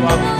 Lima.